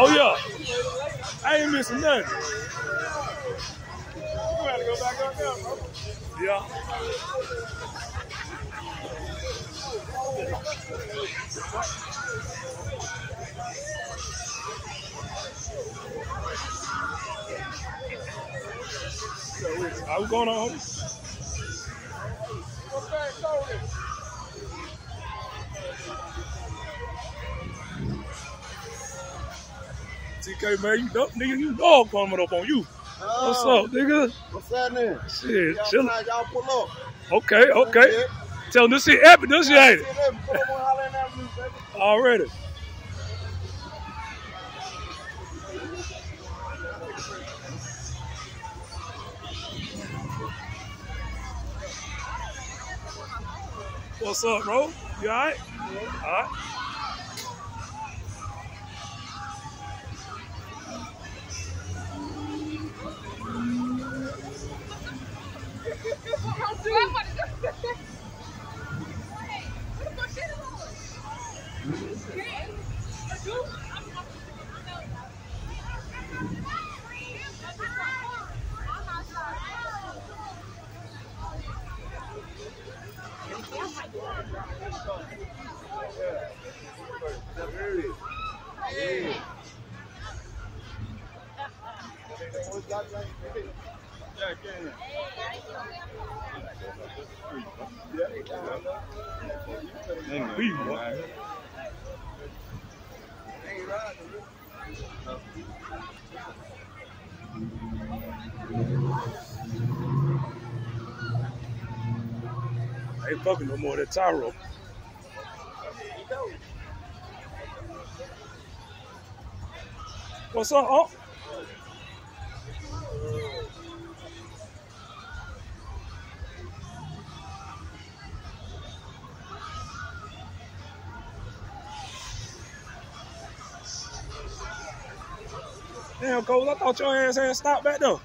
Oh yeah. I ain't missing nothing. You gotta go back up there, bro. Yeah. How we going on? TK man, you know, nigga, you know I'm coming up on you. What's oh. up, nigga? What's happening? Shit, Y'all, chill. y'all pull up. Okay, okay. Tell them this shit epic, this shit ain't it? See them, Pull up on Highland Avenue, baby. Already. What's up, bro? You alright? Alright. Yeah, can. I ain't fucking no more that Tyro. What's up, oh? Damn, Cole, I thought your ass had stopped back there.